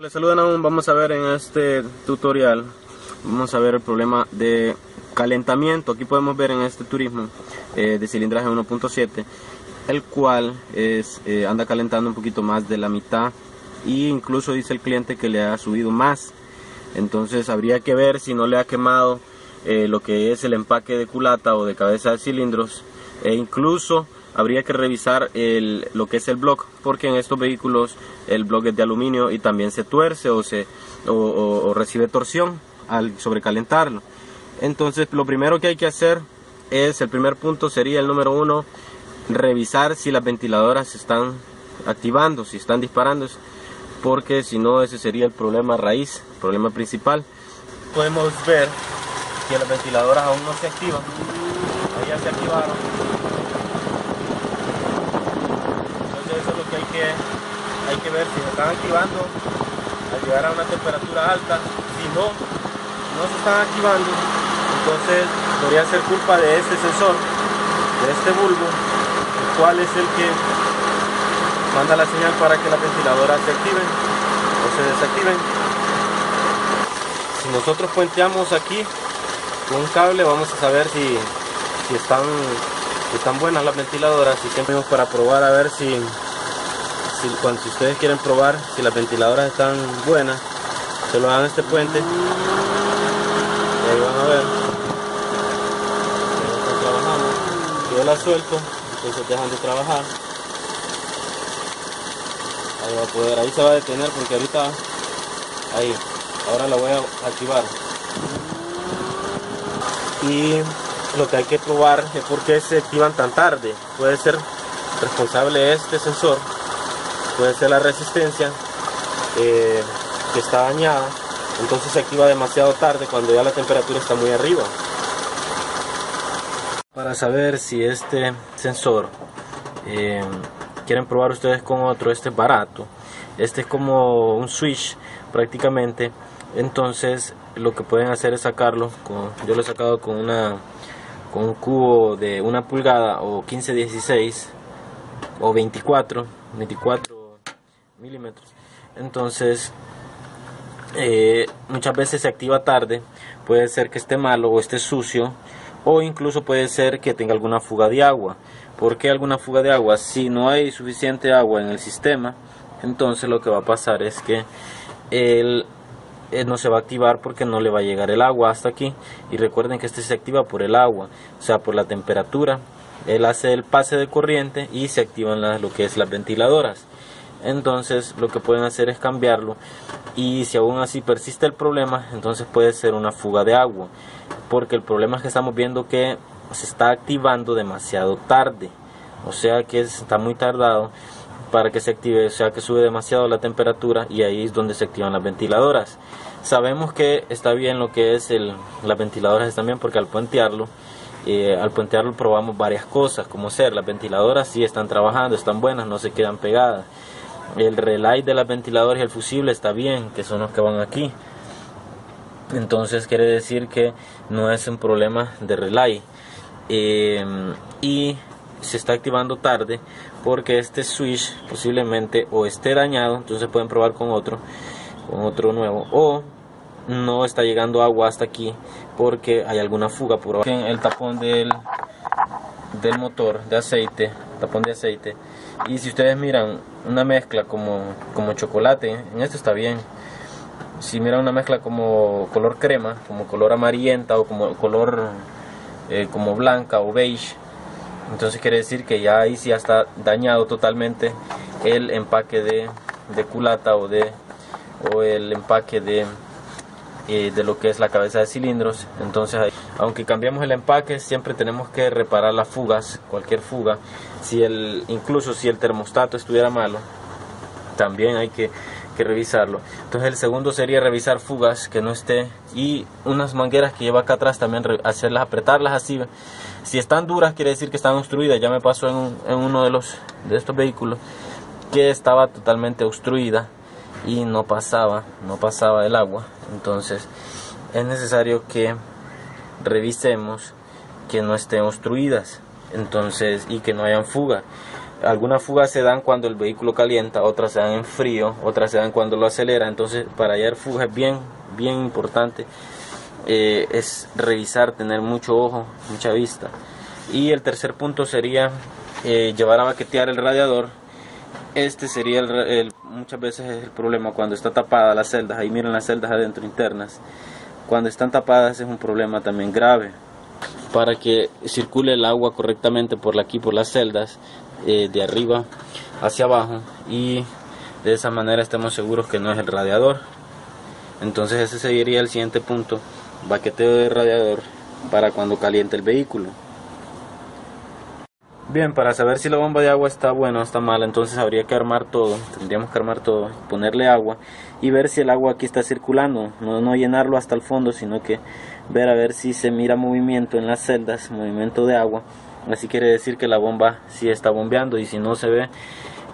Les saludan aún, vamos a ver en este tutorial, vamos a ver el problema de calentamiento. Aquí podemos ver en este turismo eh, de cilindraje 1.7, el cual es, eh, anda calentando un poquito más de la mitad y incluso dice el cliente que le ha subido más. Entonces habría que ver si no le ha quemado eh, lo que es el empaque de culata o de cabeza de cilindros e incluso habría que revisar el, lo que es el block porque en estos vehículos el block es de aluminio y también se tuerce o, se, o, recibe torsión al sobrecalentarlo. Entonces lo primero que hay que hacer es el primer punto sería el número uno revisar si las ventiladoras están activando si están disparando porque si no ese sería el problema raíz problema principal. Podemos ver que las ventiladoras aún no se activan. Ya se activaron entonces eso es lo que hay que hay que ver si se están activando al llegar a una temperatura alta. Si no no se están activando entonces podría ser culpa de este sensor de este bulbo el cual es el que manda la señal para que las ventiladoras se activen o se desactiven si nosotros puenteamos aquí con un cable vamos a saber si, si están, están buenas las ventiladoras y siempre para probar a ver si, cuando, si ustedes quieren probar si las ventiladoras están buenas se lo dan a este puente. Y ahí van a ver. Yo la suelto entonces dejan de trabajar. Ahí va a poder ahí se va a detener porque ahorita ahí ahora la voy a activar. Y lo que hay que probar es por qué se activan tan tarde. Puede ser responsable este sensor, puede ser la resistencia eh, que está dañada, entonces se activa demasiado tarde cuando ya la temperatura está muy arriba. Para saber si este sensor eh, quieren probar ustedes con otro, este es barato, este es como un switch prácticamente, entonces lo que pueden hacer es sacarlo yo lo he sacado con una con un cubo de una pulgada o 15 16 o 24 24 milímetros. Entonces eh, muchas veces se activa tarde puede ser que esté malo o esté sucio o incluso puede ser que tenga alguna fuga de agua. ¿por qué alguna fuga de agua? si no hay suficiente agua en el sistema entonces lo que va a pasar es que el eh, no se va a activar porque no le va a llegar el agua hasta aquí. Y recuerden que este se activa por el agua o sea por la temperatura. Él hace el pase de corriente y se activan las, lo que es las ventiladoras entonces lo que pueden hacer es cambiarlo y si aún así persiste el problema entonces puede ser una fuga de agua porque el problema es que estamos viendo que se está activando demasiado tarde o sea que está muy tardado para que se active, o sea que sube demasiado la temperatura y ahí es donde se activan las ventiladoras. Sabemos que está bien lo que es el, las ventiladoras también porque al puentearlo, eh, al puentearlo probamos varias cosas, como ser, las ventiladoras sí están trabajando, están buenas, no se quedan pegadas. El relay de las ventiladoras y el fusible está bien, que son los que van aquí. Entonces quiere decir que no es un problema de relay. Eh, y se está activando tarde porque este switch posiblemente o esté dañado, entonces pueden probar con otro, con otro nuevo, o no está llegando agua hasta aquí porque hay alguna fuga por el tapón del, del motor de aceite, tapón de aceite. Y si ustedes miran una mezcla como, como chocolate, en esto está bien. Si miran una mezcla como color crema, como color amarillenta o como color eh, como blanca o beige, entonces quiere decir que ya ahí sí ya está dañado totalmente el empaque de, culata o de o el empaque de, eh, de lo que es la cabeza de cilindros entonces aunque cambiemos el empaque siempre tenemos que reparar las fugas cualquier fuga si el incluso si el termostato estuviera malo también hay que, revisarlo entonces el segundo sería revisar fugas que no esté y unas mangueras que lleva acá atrás también hacerlas apretarlas así si están duras, quiere decir que están obstruidas. Ya me pasó en, uno de, los, de estos vehículos que estaba totalmente obstruida y no pasaba, no pasaba el agua. Entonces es necesario que revisemos que no estén obstruidas entonces y que no hayan fuga algunas fugas se dan cuando el vehículo calienta, otras se dan en frío, otras se dan cuando lo acelera. Entonces, para hallar fugas es bien, bien importante eh, es revisar, tener mucho ojo, mucha vista. Y el tercer punto sería eh, llevar a baquetear el radiador. Este sería el, muchas veces es el problema cuando está tapada las celdas. Ahí miren las celdas adentro internas. Cuando están tapadas es un problema también grave. Para que circule el agua correctamente por aquí, por las celdas, eh, de arriba hacia abajo. Y de esa manera estemos seguros que no es el radiador. Entonces ese sería el siguiente punto baqueteo de radiador para cuando caliente el vehículo. Bien, para saber si la bomba de agua está buena o está mala, entonces habría que armar todo, tendríamos que armar todo, ponerle agua y ver si el agua aquí está circulando, no, no llenarlo hasta el fondo, sino que ver a ver si se mira movimiento en las celdas, movimiento de agua, así quiere decir que la bomba sí está bombeando y si no se ve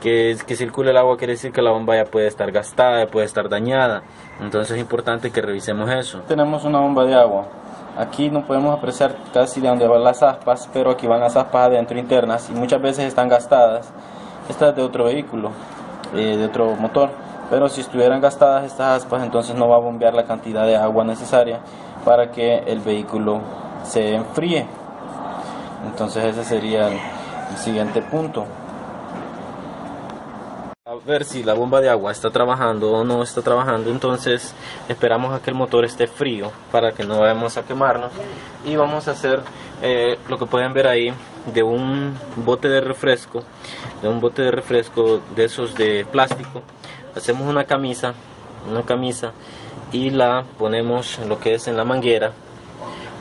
que, que circule el agua quiere decir que la bomba ya puede estar gastada, puede estar dañada. Entonces es importante que revisemos eso. Tenemos una bomba de agua. Aquí no podemos apreciar casi de dónde van las aspas, pero aquí van las aspas adentro internas y muchas veces están gastadas. Esta es de otro vehículo, eh, de otro motor. Pero si estuvieran gastadas estas aspas, entonces no va a bombear la cantidad de agua necesaria para que el vehículo se enfríe. Entonces ese sería el siguiente punto ver si la bomba de agua está trabajando o no está trabajando. Entonces esperamos a que el motor esté frío para que no vayamos a quemarnos. Y vamos a hacer eh, lo que pueden ver ahí de un bote de refresco de un bote de refresco de esos de plástico. Hacemos una camisa una camisa y la ponemos lo que es en la manguera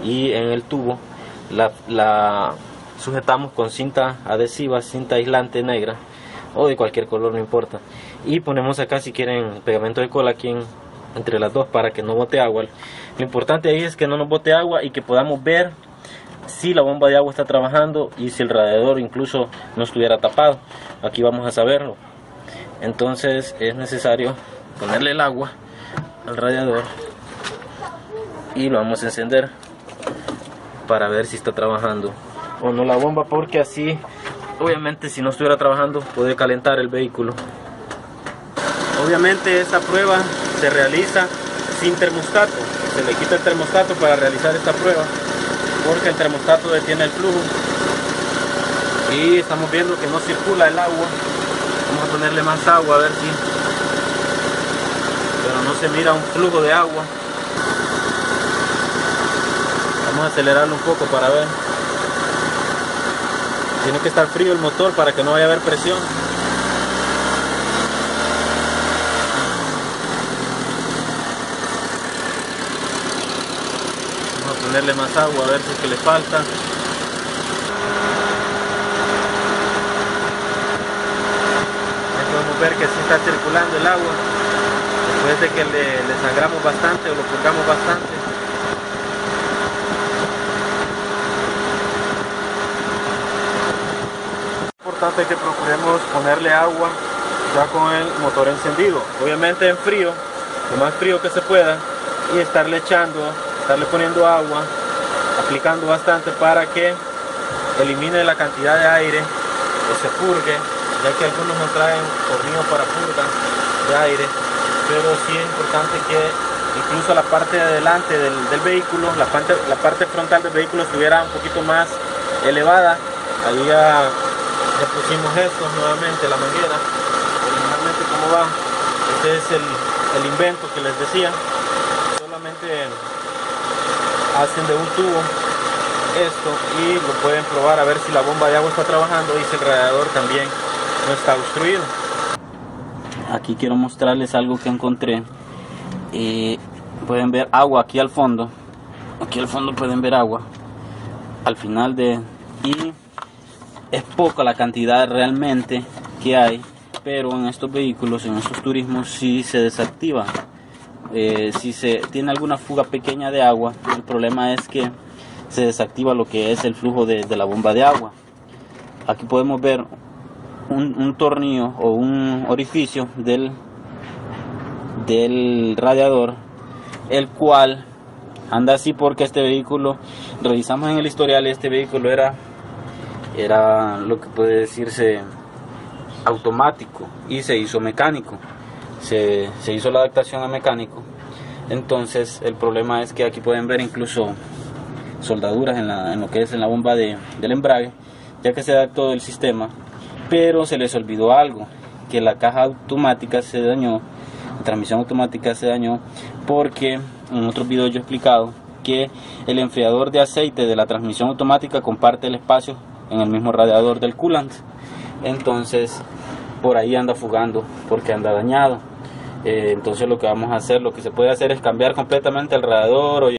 y en el tubo. La, la sujetamos con cinta adhesiva cinta aislante negra o de cualquier color, no importa. Y ponemos acá si quieren pegamento de cola aquí entre las dos para que no bote agua. Lo importante ahí es que no nos bote agua y que podamos ver si la bomba de agua está trabajando y si el radiador incluso no estuviera tapado. Aquí vamos a saberlo. Entonces es necesario ponerle el agua al radiador y lo vamos a encender para ver si está trabajando o no la bomba porque así obviamente si no estuviera trabajando puede calentar el vehículo. Obviamente esta prueba se realiza sin termostato, se le quita el termostato para realizar esta prueba porque el termostato detiene el flujo. Y estamos viendo que no circula el agua. Vamos a ponerle más agua a ver si. Pero no se mira un flujo de agua. Vamos a acelerarlo un poco para ver tiene que estar frío el motor para que no vaya a haber presión. Vamos a ponerle más agua a ver si es que le falta. Podemos ver que sí está circulando el agua. Después de que le, le sangramos bastante o lo purgamos bastante. Importante que procuremos ponerle agua ya con el motor encendido. Obviamente en frío, lo más frío que se pueda, y estarle echando, estarle poniendo agua, aplicando bastante para que elimine la cantidad de aire que se purgue, ya que algunos no traen tornillos para purga de aire, pero sí es importante que incluso la parte de adelante del, vehículo, la parte, frontal del vehículo estuviera un poquito más elevada, ahí ya pusimos esto nuevamente, la manguera, originalmente como va, este es el, invento que les decía, solamente hacen de un tubo esto y lo pueden probar a ver si la bomba de agua está trabajando y si el radiador también no está obstruido. Aquí quiero mostrarles algo que encontré. Eh, pueden ver agua aquí al fondo. Aquí al fondo pueden ver agua. Al final de... es poca la cantidad realmente que hay, pero en estos vehículos, en estos turismos, sí se desactiva. Eh, si se tiene alguna fuga pequeña de agua, el problema es que se desactiva lo que es el flujo de, la bomba de agua. Aquí podemos ver un, tornillo o un orificio del, del radiador, el cual anda así porque este vehículo, revisamos en el historial, este vehículo era era lo que puede decirse automático y se hizo mecánico. Se, se hizo la adaptación a mecánico. Entonces el problema es que aquí pueden ver incluso soldaduras en, lo que es en la bomba de, del embrague, ya que se adaptó el sistema, pero se les olvidó algo, que la caja automática se dañó, la transmisión automática se dañó, porque en otros videos yo he explicado que el enfriador de aceite de la transmisión automática comparte el espacio en el mismo radiador del coolant. Entonces, por ahí anda fugando porque anda dañado. Eh, entonces lo que vamos a hacer, lo que se puede hacer es cambiar completamente el radiador. O